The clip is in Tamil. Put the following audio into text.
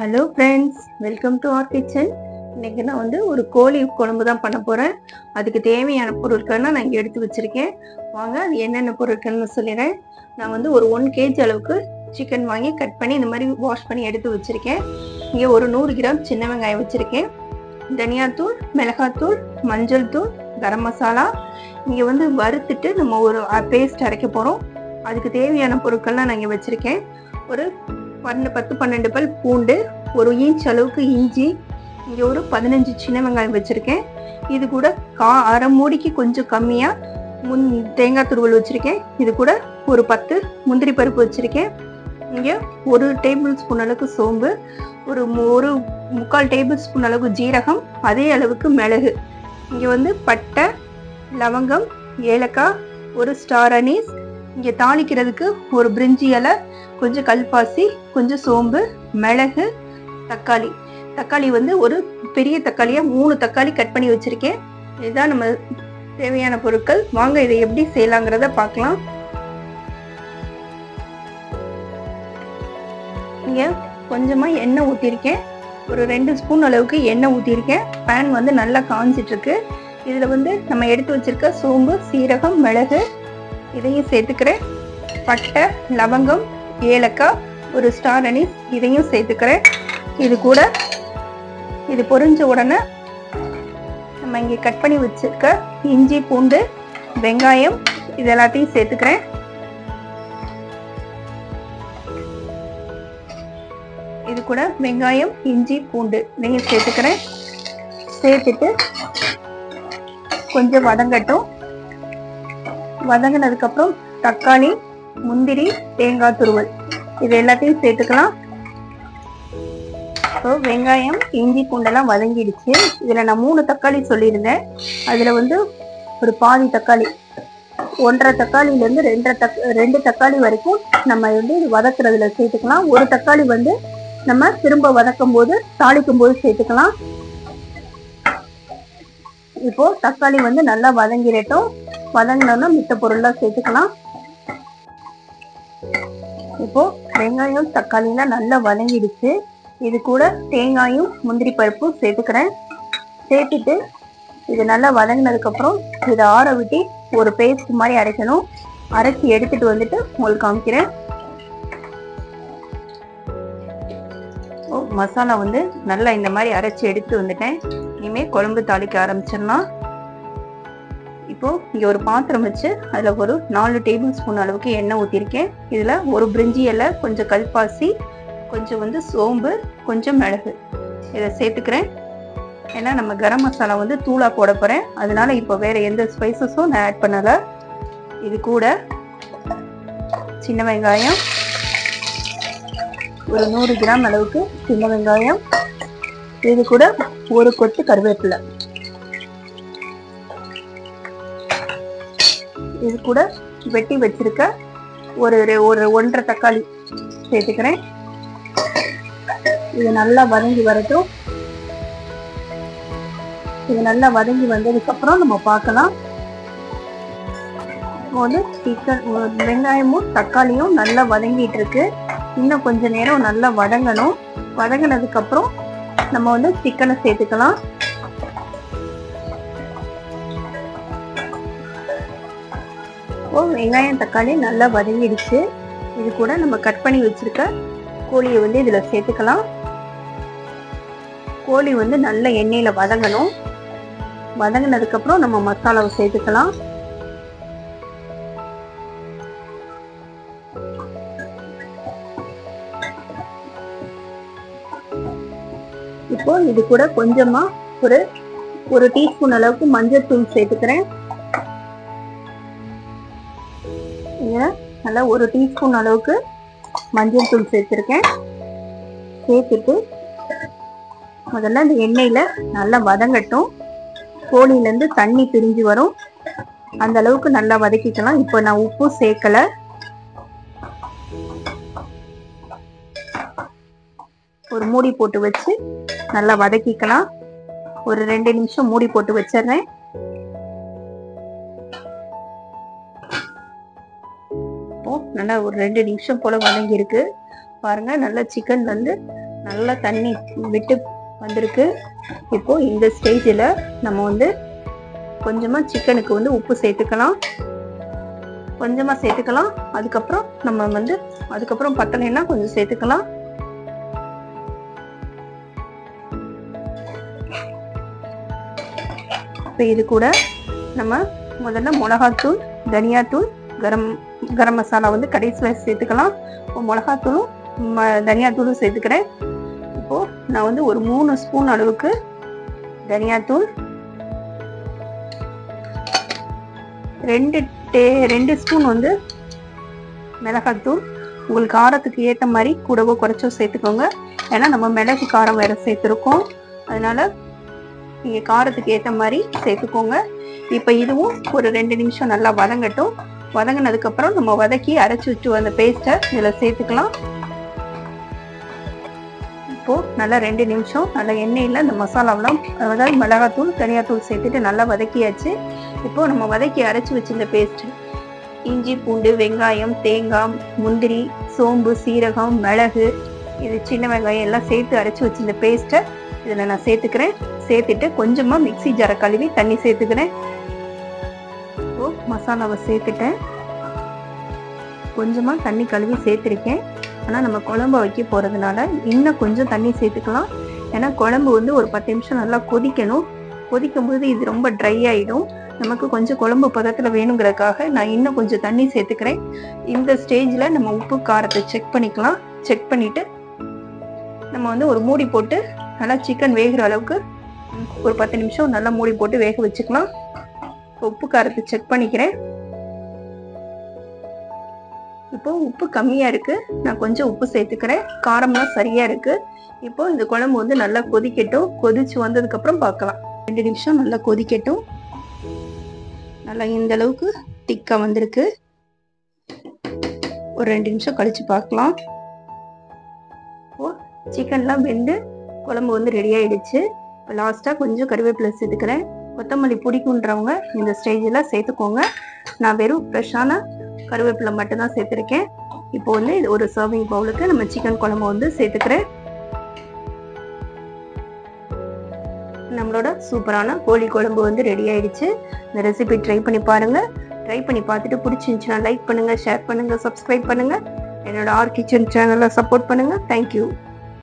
Hello friends welcome to our kitchen இன்னைக்கு நான் வந்து ஒரு கோழி குழம்பு தான் பண்ண போகிறேன் அதுக்கு தேவையான பொருட்கள்லாம் நான் இங்கே எடுத்து வச்சுருக்கேன். வாங்க அது என்னென்ன பொருட்கள்னு சொல்லிடுறேன். நான் வந்து ஒரு ஒன் கேஜி அளவுக்கு சிக்கன் வாங்கி கட் பண்ணி இந்த மாதிரி வாஷ் பண்ணி எடுத்து வச்சுருக்கேன். இங்கே ஒரு நூறு கிராம் சின்ன வெங்காயம் வச்சுருக்கேன். தனியாத்தூள் மிளகாத்தூள் மஞ்சள் தூள் கரம் மசாலா. இங்கே வந்து வறுத்துட்டு நம்ம ஒரு பேஸ்ட் அரைக்க போகிறோம் அதுக்கு தேவையான பொருட்கள்லாம் நான் இங்கே வச்சுருக்கேன். ஒரு பன்னெண்டு பத்து பன்னெண்டு பல் பூண்டு ஒரு இன்ச் அளவுக்கு இஞ்சி இங்கே ஒரு பதினஞ்சு சின்ன வெங்காயம் வச்சுருக்கேன். இது கூட கா அரை மூடிக்கு கொஞ்சம் கம்மியாக முன் தேங்காய் துருவல் வச்சுருக்கேன். இது கூட ஒரு பத்து முந்திரி பருப்பு வச்சுருக்கேன். இங்கே ஒரு டேபிள் ஸ்பூன் அளவுக்கு சோம்பு ஒரு ஒரு முக்கால் டேபிள் ஸ்பூன் அளவுக்கு ஜீரகம் அதே அளவுக்கு மிளகு. இங்கே வந்து பட்டை லவங்கம் ஏலக்காய் ஒரு ஸ்டார் அனீஸ். இங்கே தாளிக்கிறதுக்கு ஒரு பிரிஞ்சி இலை கொஞ்சம் கல்பாசி கொஞ்சம் சோம்பு மிளகு தக்காளி. தக்காளி வந்து ஒரு பெரிய தக்காளியா மூணு தக்காளி கட் பண்ணி வச்சிருக்கேன். இதுதான் நம்ம தேவையான பொருட்கள். வாங்க இதை எப்படி செய்யலாங்கிறத பார்க்கலாம். இங்க கொஞ்சமா எண்ணெய் ஊற்றிருக்கேன் ஒரு ரெண்டு ஸ்பூன் அளவுக்கு எண்ணெய் ஊற்றிருக்கேன் பேன் வந்து நல்லா காஞ்சிட்டு இருக்கு இதுல வந்து நம்ம எடுத்து வச்சிருக்க சோம்பு சீரகம் மிளகு இதையும் சேர்த்துக்கிறேன். பட்டை லவங்கம் ஏலக்காய் ஒரு ஸ்டார் அனீஸ் இதையும் சேர்த்துக்கிறேன். இது கூட இது பொரிஞ்ச உடனே நம்ம இங்கே கட் பண்ணி வச்சிருக்க இஞ்சி பூண்டு வெங்காயம் இது எல்லாத்தையும் சேர்த்துக்கிறேன். இது கூட வெங்காயம் இஞ்சி பூண்டு இதையும் சேர்த்துக்கிறேன். சேர்த்துட்டு கொஞ்சம் வதங்கட்டும். வதங்கினதுக்கப்புறம் தக்காளி முந்திரி தேங்காய் துருவல் இது எல்லாத்தையும் சேர்த்துக்கலாம். இப்போ வெங்காயம் இஞ்சி பூண்டெல்லாம் வதங்கிடுச்சு. இதில் நான் மூணு தக்காளி சொல்லியிருந்தேன். அதில் வந்து ஒரு பாதி தக்காளி ஒன்றரை தக்காளியிலேருந்து ரெண்டரை தக் ரெண்டு தக்காளி வரைக்கும் நம்ம வந்து வதக்குறதுல சேர்த்துக்கலாம். ஒரு தக்காளி வந்து நம்ம திரும்ப வதக்கும் போது தாளிக்கும் போது சேர்த்துக்கலாம். இப்போ தக்காளி வந்து நல்லா வதங்கிடட்டும். வதங்கினோன்னா மித்த பொருள்லாம் சேர்த்துக்கலாம். இப்போ வெங்காயம் தக்காளிலாம் நல்லா வதங்கிடுச்சு. இது கூட தேங்காயும் முந்திரி பருப்பும் சேர்த்துக்கிறேன். சேர்த்துட்டு இது நல்லா வதங்கினதுக்கப்புறம் இதை ஆற விட்டு ஒரு பேஸ்ட் மாதிரி அரைக்கணும். அரைச்சி எடுத்துட்டு வந்துட்டு உங்களுக்கு காமிக்கிறேன். ஓ மசாலா வந்து நல்லா இந்த மாதிரி அரைச்சி எடுத்து வந்துட்டேன். இனிமேல் குழம்பு தாளிக்க ஆரம்பிச்சிடலாம். இப்போ இங்கே ஒரு பாத்திரம் வச்சு அதில் ஒரு நாலு டேபிள் ஸ்பூன் அளவுக்கு எண்ணெய் ஊற்றிருக்கேன் இதில் ஒரு பிரிஞ்சி இலை கொஞ்சம் கல்பாசி கொஞ்சம் வந்து சோம்பு கொஞ்சம் மிளகு. இதை சேர்த்துக்கிறேன். ஏன்னா நம்ம கரம் மசாலா வந்து தூளாக போட போகிறேன் அதனால இப்போ வேறு எந்த ஸ்பைசஸும் நான் ஆட் பண்ணலை. இது கூட சின்ன வெங்காயம். ஒரு நூறு கிராம் அளவுக்கு சின்ன வெங்காயம். இது கூட ஒரு கொத்து கருவேப்பிலை. இது கூட வெட்டி வச்சிருக்க ஒரு ரெ- ஒரு ஒன்றரை தக்காளி சேர்த்துக்கிறேன். இது நல்லா வதங்கி வரட்டும். இது நல்லா வதங்கி வந்ததுக்கப்புறம் நம்ம பார்க்கலாம். இப்போ வந்து சிக்கன் வெங்காயமும் தக்காளியும் நல்லா வதங்கிட்டு இருக்கு. இன்னும் கொஞ்ச நேரம் நல்லா வதங்கணும். வதங்கினதுக்கப்புறம் நம்ம வந்து சிக்கனை சேர்த்துக்கலாம். இப்போ வெங்காயம் தக்காளி நல்லா வதங்கிடுச்சு. இது கூட நம்ம கட் பண்ணி வச்சிருக்க கோழியை வந்து இதில் சேர்த்துக்கலாம். கோழி வந்து நல்ல எண்ணெயில் வதங்கணும். வதங்கினதுக்கப்புறம் நம்ம மசாலாவை சேர்த்துக்கலாம். இப்போ இது கூட கொஞ்சமா ஒரு ஒரு டீஸ்பூன் அளவுக்கு மஞ்சள் தூள் சேர்த்துக்கிறேன். நல்லா ஒரு டீஸ்பூன் அளவுக்கு மஞ்சள் தூள் சேர்த்துருக்கேன். சேர்த்துட்டு முதல்ல இந்த எண்ணெயில் நல்லா வதங்கட்டும். கோழியிலேருந்து தண்ணி பிரிஞ்சு வரும். அந்த அளவுக்கு நல்லா வதக்கிக்கலாம். இப்போ நான் உப்பு சேர்க்கல. ஒரு மூடி போட்டு வச்சு நல்லா வதக்கிக்கலாம். ஒரு ரெண்டு நிமிஷம் மூடி போட்டு வச்சிடுறேன். இப்போ நல்லா ஒரு ரெண்டு நிமிஷம் போல வதங்கியிருக்கு. பாருங்கள் பாருங்க நல்லா சிக்கன் வந்து நல்லா தண்ணி விட்டு வந்திருக்கு. இப்போ இந்த ஸ்டேஜில் நம்ம வந்து கொஞ்சமாக சிக்கனுக்கு வந்து உப்பு சேர்த்துக்கலாம். கொஞ்சமாக சேர்த்துக்கலாம். அதுக்கப்புறம் நம்ம வந்து அதுக்கப்புறம் பத்தலைன்னா கொஞ்சம் சேர்த்துக்கலாம். இப்போ இது கூட நம்ம முதல்ல மிளகாத்தூள் தனியாத்தூள் கரம் கரம் மசாலா வந்து கடைசியில் சேர்த்துக்கலாம். இப்போ மிளகாத்தூளும் ம தனியாத்தூளும் சேர்த்துக்கிறேன். நான் வந்து ஒரு மூணு ஸ்பூன் அளவுக்கு தனியாத்தூள் ரெண்டு டே ரெண்டு ஸ்பூன் வந்து மிளகாத்தூள். உங்களுக்கு காரத்துக்கு ஏற்ற மாதிரி கூடவோ குறைச்சோ சேர்த்துக்கோங்க. ஏன்னா நம்ம மிளகு காரம் வேற சேர்த்துருக்கோம். அதனால நீங்கள் காரத்துக்கு ஏற்ற மாதிரி சேர்த்துக்கோங்க. இப்போ இதுவும் ஒரு ரெண்டு நிமிஷம் நல்லா வதங்கட்டும். வதங்கினதுக்கப்புறம் நம்ம வதக்கி அரைச்சி வச்சு வந்த பேஸ்ட்டை இதில் சேர்த்துக்கலாம். இப்போது நல்லா ரெண்டு நிமிஷம். நல்லா எண்ணெயில் இந்த மசாலாவெலாம் அதாவது மிளகாத்தூள் தனியாத்தூள் சேர்த்துட்டு நல்லா வதக்கியாச்சு. இப்போ நம்ம வதக்கி அரைச்சி வச்சிருந்த பேஸ்ட் இஞ்சி பூண்டு வெங்காயம் தேங்காய் முந்திரி சோம்பு சீரகம் மிளகு இது சின்ன வெங்காயம் எல்லாம் சேர்த்து அரைச்சி வச்சிருந்த பேஸ்ட்டை இதில் நான் சேர்த்துக்கிறேன். சேர்த்துட்டு கொஞ்சமாக மிக்ஸி ஜாரை கழுவி தண்ணி சேர்த்துக்கிறேன். இப்போது மசாலாவை சேர்த்துட்டேன். கொஞ்சமாக தண்ணி கழுவி சேர்த்துருக்கேன். ஆனால் நம்ம குழம்பு வைக்க போகிறதுனால இன்னும் கொஞ்சம் தண்ணி சேர்த்துக்கலாம். ஏன்னா குழம்பு வந்து ஒரு பத்து நிமிஷம் நல்லா கொதிக்கணும். கொதிக்கும் போது இது ரொம்ப ட்ரை ஆகிடும் நமக்கு கொஞ்சம் குழம்பு பதத்தில் வேணுங்கிறதுக்காக நான் இன்னும் கொஞ்சம் தண்ணி சேர்த்துக்கிறேன். இந்த ஸ்டேஜில் நம்ம உப்பு காரத்தை செக் பண்ணிக்கலாம். செக் பண்ணிவிட்டு நம்ம வந்து ஒரு மூடி போட்டு நல்லா சிக்கன் வேகிற அளவுக்கு ஒரு பத்து நிமிஷம் நல்லா மூடி போட்டு வேக வச்சுக்கலாம். உப்பு காரத்தை செக் பண்ணிக்கிறேன். இப்போ உப்பு கம்மியாக இருக்குது நான் கொஞ்சம் உப்பு சேர்த்துக்கிறேன். காரம்லாம் சரியாக இருக்குது இப்போ இந்த குழம்பு வந்து நல்லா கொதிக்கட்டும். கொதிச்சு வந்ததுக்கப்புறம் பார்க்கலாம். ரெண்டு நிமிஷம் நல்லா கொதிக்கட்டும். நல்லா இந்த அளவுக்கு திக்காக வந்திருக்கு. ஒரு ரெண்டு நிமிஷம் கழிச்சு பார்க்கலாம். இப்போது சிக்கன்லாம் வெந்து குழம்பு வந்து ரெடி ஆயிடுச்சு. இப்போ லாஸ்ட்டாக கொஞ்சம் கருவேப்பிலை சேர்த்துக்கிறேன். கொத்தமல்லி பிடிக்குன்றவங்க இந்த ஸ்டேஜில் சேர்த்துக்கோங்க. நான் வெறும் ஃப்ரெஷ்ஷான கருவேப்பிலை மட்டும்தான் சேர்த்துருக்கேன். இப்போ வந்து இது ஒரு சர்விங் பவுலுக்கு நம்ம சிக்கன் குழம்பு வந்து சேர்த்துக்கிறேன். நம்மளோட சூப்பரான கோழி குழம்பு வந்து ரெடி ஆயிடுச்சு. இந்த ரெசிபி ட்ரை பண்ணி பாருங்கள் ட்ரை பண்ணி பார்த்துட்டு பிடிச்சிருந்துச்சுன்னா லைக் பண்ணுங்கள் ஷேர் பண்ணுங்கள் சப்ஸ்கிரைப் பண்ணுங்கள் என்னோட ஆர் கிச்சன் சேனலை சப்போர்ட் பண்ணுங்கள் தேங்க்யூ